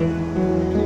Música